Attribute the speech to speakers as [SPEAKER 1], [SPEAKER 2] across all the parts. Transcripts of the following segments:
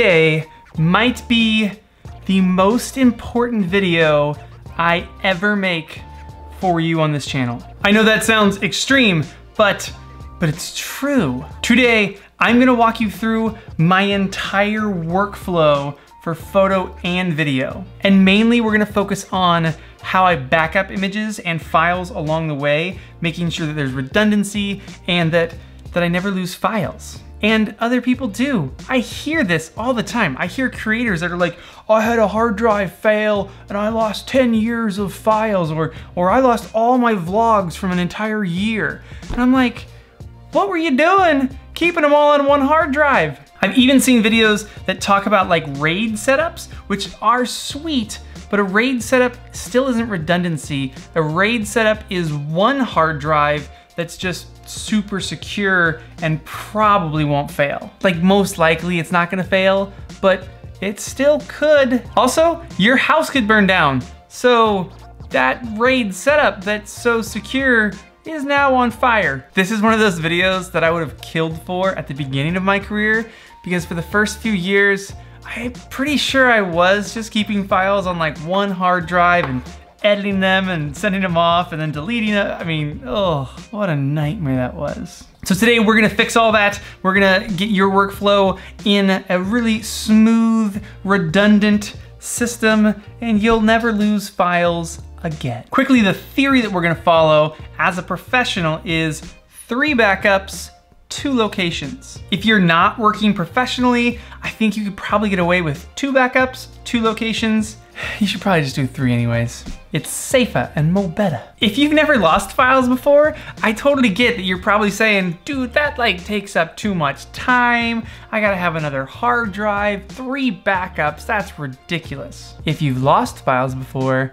[SPEAKER 1] today might be the most important video I ever make for you on this channel. I know that sounds extreme, but, but it's true. Today, I'm gonna walk you through my entire workflow for photo and video. And mainly we're gonna focus on how I back up images and files along the way, making sure that there's redundancy and that, that I never lose files. And other people do. I hear this all the time. I hear creators that are like, I had a hard drive fail and I lost 10 years of files or, or I lost all my vlogs from an entire year. And I'm like, what were you doing keeping them all on one hard drive? I've even seen videos that talk about like RAID setups, which are sweet, but a RAID setup still isn't redundancy. A RAID setup is one hard drive that's just super secure and probably won't fail. Like most likely it's not gonna fail, but it still could. Also, your house could burn down. So that RAID setup that's so secure is now on fire. This is one of those videos that I would have killed for at the beginning of my career because for the first few years, I'm pretty sure I was just keeping files on like one hard drive and editing them and sending them off and then deleting it. I mean, oh, what a nightmare that was. So today we're gonna fix all that. We're gonna get your workflow in a really smooth, redundant system and you'll never lose files again. Quickly, the theory that we're gonna follow as a professional is three backups, two locations. If you're not working professionally, I think you could probably get away with two backups, two locations. You should probably just do three anyways. It's safer and more better. If you've never lost files before, I totally get that you're probably saying, dude, that like takes up too much time. I gotta have another hard drive, three backups, that's ridiculous. If you've lost files before,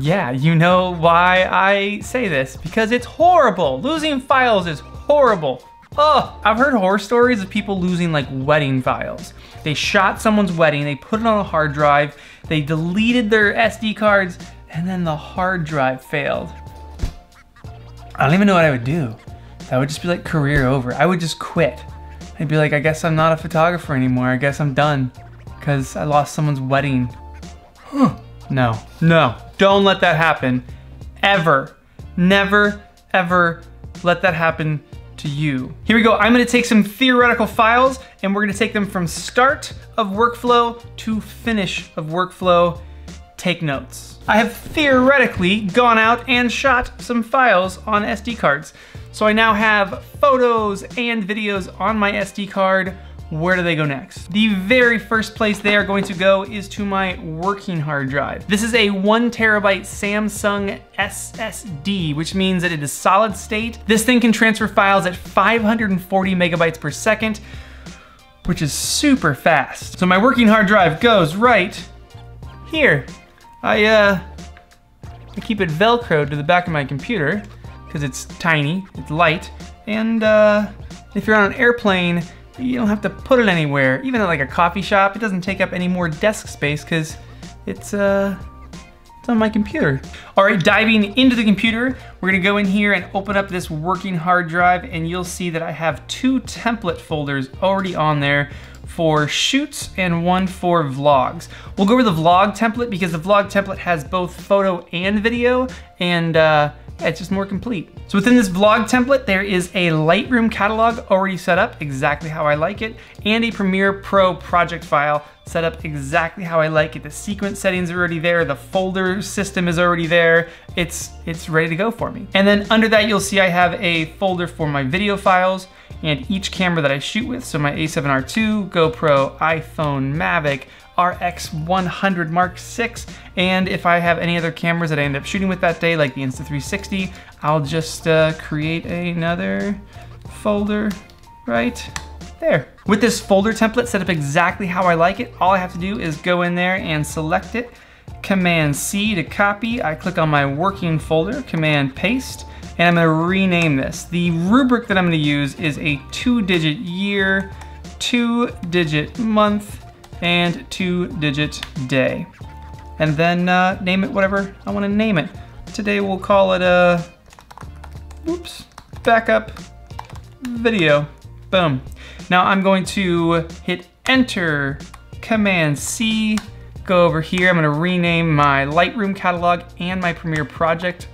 [SPEAKER 1] yeah, you know why I say this, because it's horrible. Losing files is horrible. Oh, I've heard horror stories of people losing like wedding files. They shot someone's wedding, they put it on a hard drive, they deleted their SD cards, and then the hard drive failed. I don't even know what I would do. That would just be like career over. I would just quit. I'd be like, I guess I'm not a photographer anymore. I guess I'm done because I lost someone's wedding. Huh. No, no, don't let that happen. Ever. Never, ever let that happen to you. Here we go, I'm gonna take some theoretical files and we're gonna take them from start of workflow to finish of workflow. Take notes. I have theoretically gone out and shot some files on SD cards. So I now have photos and videos on my SD card where do they go next? The very first place they are going to go is to my working hard drive. This is a one terabyte Samsung SSD, which means that it is solid state. This thing can transfer files at 540 megabytes per second, which is super fast. So my working hard drive goes right here. I, uh, I keep it Velcroed to the back of my computer because it's tiny, it's light, and uh, if you're on an airplane, you don't have to put it anywhere. Even at like a coffee shop, it doesn't take up any more desk space because it's, uh, it's on my computer. All right, diving into the computer, we're gonna go in here and open up this working hard drive and you'll see that I have two template folders already on there for shoots and one for vlogs. We'll go over the vlog template because the vlog template has both photo and video and uh, yeah, it's just more complete. So within this vlog template, there is a Lightroom catalog already set up exactly how I like it, and a Premiere Pro project file set up exactly how I like it. The sequence settings are already there, the folder system is already there. It's, it's ready to go for me. And then under that, you'll see I have a folder for my video files and each camera that I shoot with. So my a7R II, GoPro, iPhone, Mavic, RX100 Mark VI, and if I have any other cameras that I end up shooting with that day, like the Insta360, I'll just uh, create another folder right there. With this folder template set up exactly how I like it, all I have to do is go in there and select it, Command C to copy, I click on my working folder, Command paste, and I'm gonna rename this. The rubric that I'm gonna use is a two digit year, two digit month, and two digit day. And then uh, name it whatever I wanna name it. Today we'll call it a, oops, backup video, boom. Now I'm going to hit enter, Command C, go over here. I'm gonna rename my Lightroom catalog and my Premiere project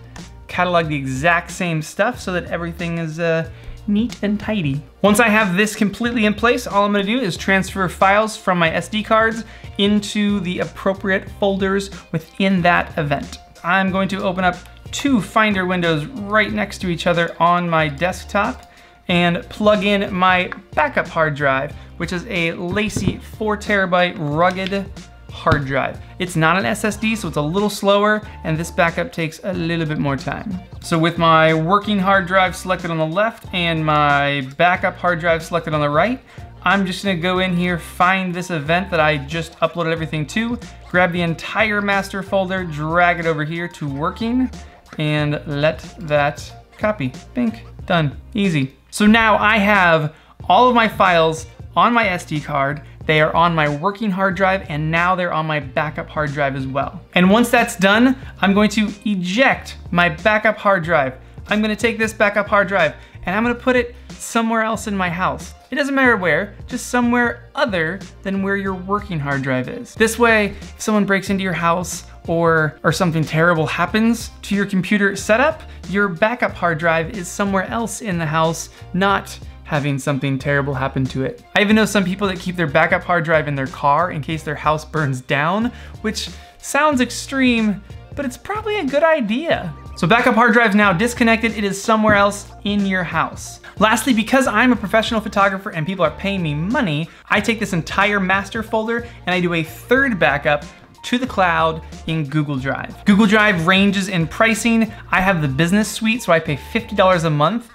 [SPEAKER 1] catalog the exact same stuff so that everything is uh, neat and tidy. Once I have this completely in place, all I'm gonna do is transfer files from my SD cards into the appropriate folders within that event. I'm going to open up two Finder windows right next to each other on my desktop and plug in my backup hard drive, which is a LaCie four terabyte rugged hard drive. It's not an SSD, so it's a little slower, and this backup takes a little bit more time. So with my working hard drive selected on the left and my backup hard drive selected on the right, I'm just gonna go in here, find this event that I just uploaded everything to, grab the entire master folder, drag it over here to working, and let that copy. Bink, done, easy. So now I have all of my files on my SD card, they are on my working hard drive and now they're on my backup hard drive as well. And once that's done, I'm going to eject my backup hard drive. I'm gonna take this backup hard drive and I'm gonna put it somewhere else in my house. It doesn't matter where, just somewhere other than where your working hard drive is. This way, if someone breaks into your house or, or something terrible happens to your computer setup, your backup hard drive is somewhere else in the house, not having something terrible happen to it. I even know some people that keep their backup hard drive in their car in case their house burns down, which sounds extreme, but it's probably a good idea. So backup hard drive is now disconnected. It is somewhere else in your house. Lastly, because I'm a professional photographer and people are paying me money, I take this entire master folder and I do a third backup to the cloud in Google Drive. Google Drive ranges in pricing. I have the business suite, so I pay $50 a month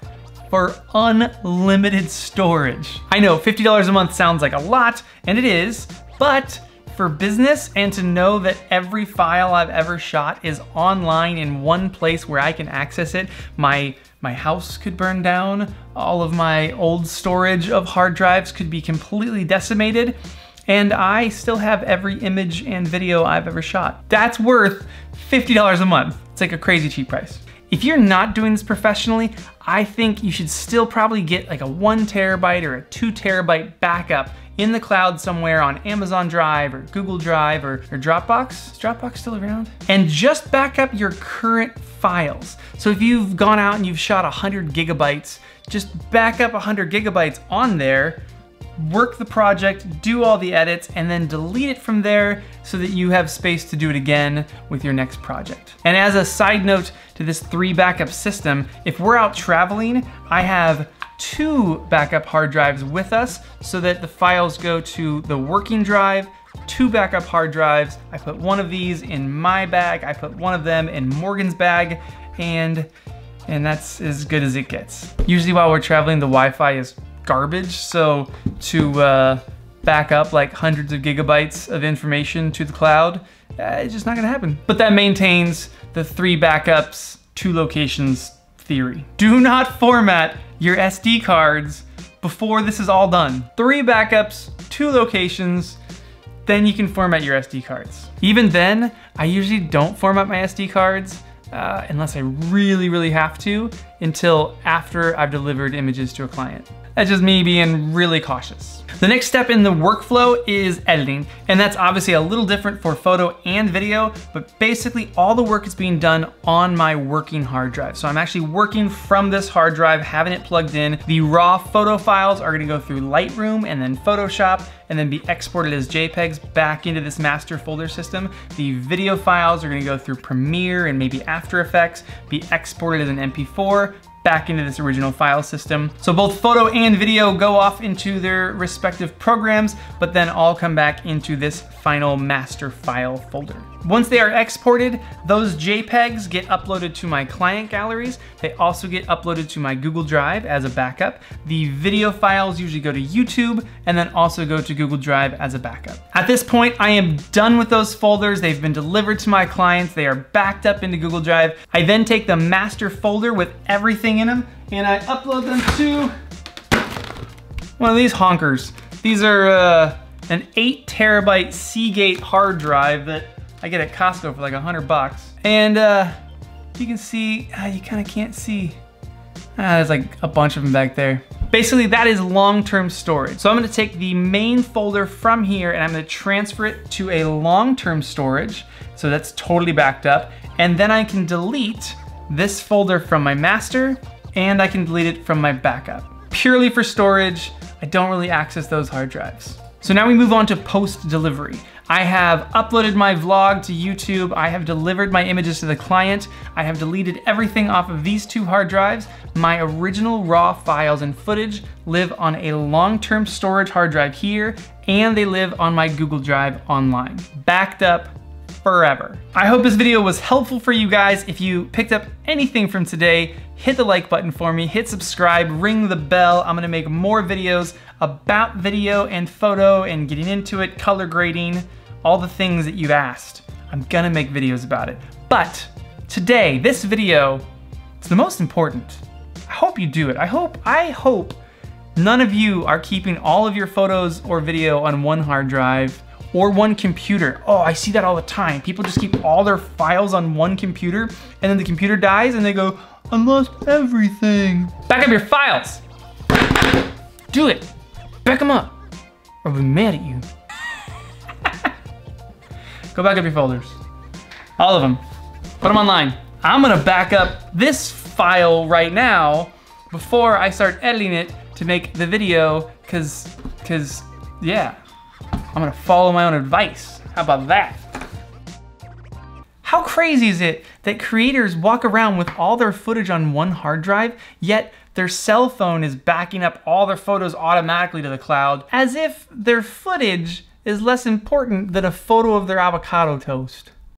[SPEAKER 1] for unlimited storage. I know $50 a month sounds like a lot, and it is, but for business and to know that every file I've ever shot is online in one place where I can access it, my my house could burn down, all of my old storage of hard drives could be completely decimated, and I still have every image and video I've ever shot. That's worth $50 a month. It's like a crazy cheap price. If you're not doing this professionally, I think you should still probably get like a one terabyte or a two terabyte backup in the cloud somewhere on Amazon Drive or Google Drive or, or Dropbox. Is Dropbox still around? And just back up your current files. So if you've gone out and you've shot 100 gigabytes, just back up 100 gigabytes on there work the project, do all the edits, and then delete it from there so that you have space to do it again with your next project. And as a side note to this three backup system, if we're out traveling, I have two backup hard drives with us so that the files go to the working drive, two backup hard drives. I put one of these in my bag, I put one of them in Morgan's bag, and and that's as good as it gets. Usually while we're traveling, the Wi-Fi is garbage. So to uh, back up like hundreds of gigabytes of information to the cloud, uh, it's just not gonna happen. But that maintains the three backups, two locations theory. Do not format your SD cards before this is all done. Three backups, two locations, then you can format your SD cards. Even then, I usually don't format my SD cards uh, unless I really, really have to until after I've delivered images to a client. That's just me being really cautious. The next step in the workflow is editing, and that's obviously a little different for photo and video, but basically all the work is being done on my working hard drive. So I'm actually working from this hard drive, having it plugged in. The raw photo files are gonna go through Lightroom and then Photoshop, and then be exported as JPEGs back into this master folder system. The video files are gonna go through Premiere and maybe After Effects, be exported as an MP4, back into this original file system. So both photo and video go off into their respective programs, but then all come back into this final master file folder. Once they are exported, those JPEGs get uploaded to my client galleries. They also get uploaded to my Google Drive as a backup. The video files usually go to YouTube and then also go to Google Drive as a backup. At this point, I am done with those folders. They've been delivered to my clients. They are backed up into Google Drive. I then take the master folder with everything in them and I upload them to one of these honkers. These are uh, an eight terabyte Seagate hard drive that I get at Costco for like a hundred bucks. And uh, you can see, uh, you kind of can't see. Ah, there's like a bunch of them back there. Basically, that is long-term storage. So I'm gonna take the main folder from here and I'm gonna transfer it to a long-term storage. So that's totally backed up. And then I can delete this folder from my master and I can delete it from my backup. Purely for storage, I don't really access those hard drives. So now we move on to post-delivery. I have uploaded my vlog to YouTube. I have delivered my images to the client. I have deleted everything off of these two hard drives. My original raw files and footage live on a long-term storage hard drive here, and they live on my Google Drive online, backed up forever. I hope this video was helpful for you guys. If you picked up anything from today, hit the like button for me, hit subscribe, ring the bell. I'm gonna make more videos about video and photo and getting into it, color grading, all the things that you've asked. I'm gonna make videos about it. But today, this video, it's the most important. I hope you do it. I hope, I hope none of you are keeping all of your photos or video on one hard drive or one computer. Oh, I see that all the time. People just keep all their files on one computer and then the computer dies and they go, I lost everything. Back up your files. Do it. Back them up. I'll be mad at you. Go back up your folders. All of them. Put them online. I'm gonna back up this file right now before I start editing it to make the video, cause, cause, yeah. I'm gonna follow my own advice. How about that? How crazy is it that creators walk around with all their footage on one hard drive, yet their cell phone is backing up all their photos automatically to the cloud, as if their footage is less important than a photo of their avocado toast?